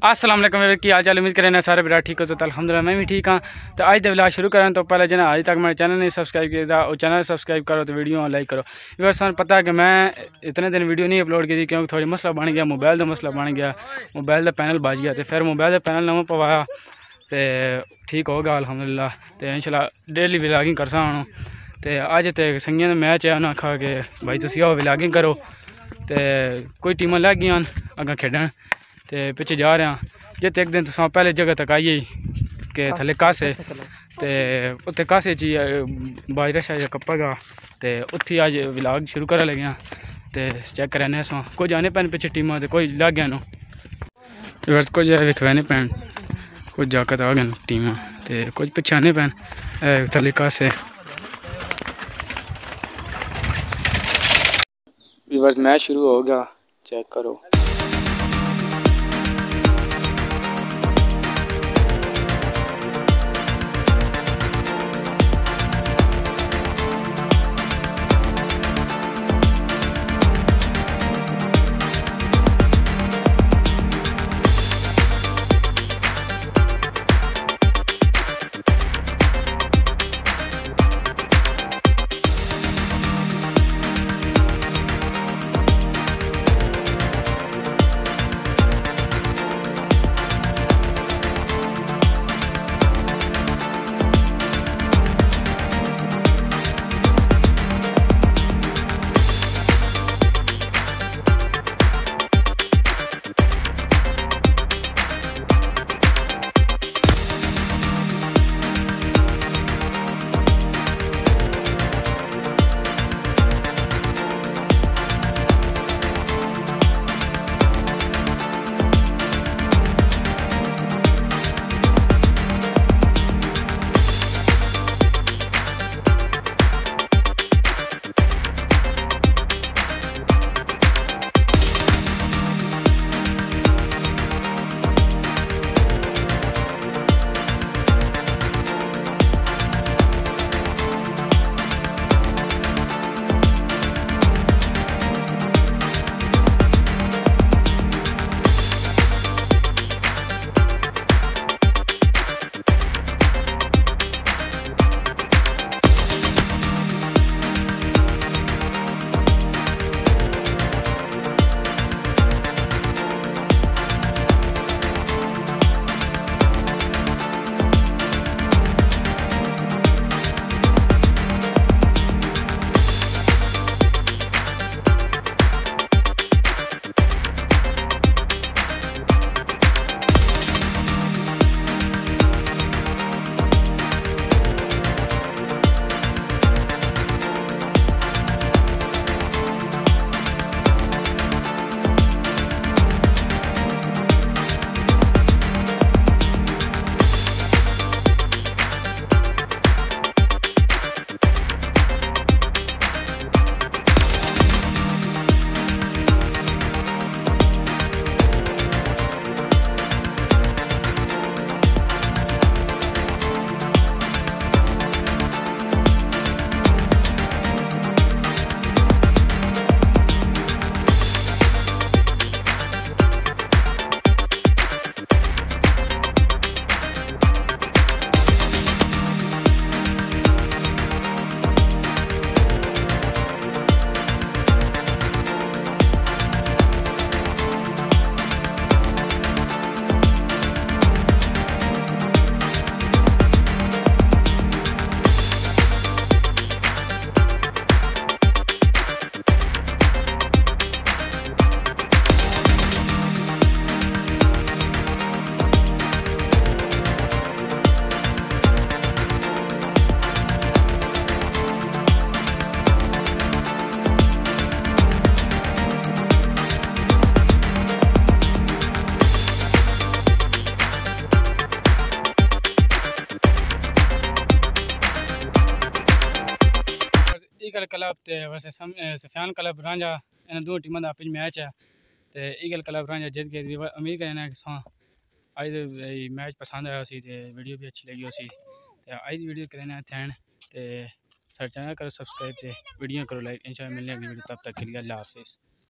السلام علیکم کی حال چال؟ امید کریں سارے برا ٹھیک ہو تو الحمدللہ، میں بھی ٹھیک ہاں۔ تو آج دے ولاگ شروع کریں تو پہلے جنا آج تک میرے چینل نہیں سبسکرائب کیا تھا وہ چینل سبسکرائب کرو تو ویڈیو لائک کرو۔ یہ سن پتہ ہے کہ میں اتنے دن ویڈیو نہیں اپلوڈ کی تھی کیونکہ تھوڑی مسئلہ بن گیا، موبائل کا مسئلہ بن گیا۔ موبائل کا پینل بج گیا تو پھر موبائل کا پینل نہ پوایا۔ تو ٹھیک ہو گیا الحمدللہ۔ تو ان شاء اللہ ڈیلی ولاگنگ کرسا ہوں۔ تو اج تو سنگیاں میچ ہے انہیں آخا کہ بھائی تھی آؤ ولاگنگ کرو۔ تو کوئی ٹیمیں لگ گیا اگاں کھیڈن۔ تو پیچھے جا رہے ہیں جیتے ایک دن تو پہلے جگہ تک آئیے کہ تھلے کاسے تے اتنے کاسے چی باجرا شاجرا کپا گا تے اتھی آج ولاگ شروع کرا لگے تے چیک کرنے سو کوئی جانے پین پیچھے ٹیماں تے کوئی لگ گیا نو ورس کوئی جائے وکھوانے پین کوئی جاکت آ گیا نو ٹیماں تے کوئی پیچھے آنے پین تھلے کاسے ویورز میچ شروع ہو گیا چیک کرو ایگل کلب ویسے سفیان کلب رانجا ان دو ٹیموں دا اپنی میچ ہے تے ایگل کلب رانجا جیت گئے امید کرنا کہ ساں اج میچ پسند آیا سی ویڈیو بھی اچھی لگی ہو سی تے اج ویڈیو کرنا تھین سر چینل کرو سبسکرائب تے ویڈیو کرو لائک انشاءاللہ ملنے اگلی ویڈیو تب تک کے لیے اللہ حافظ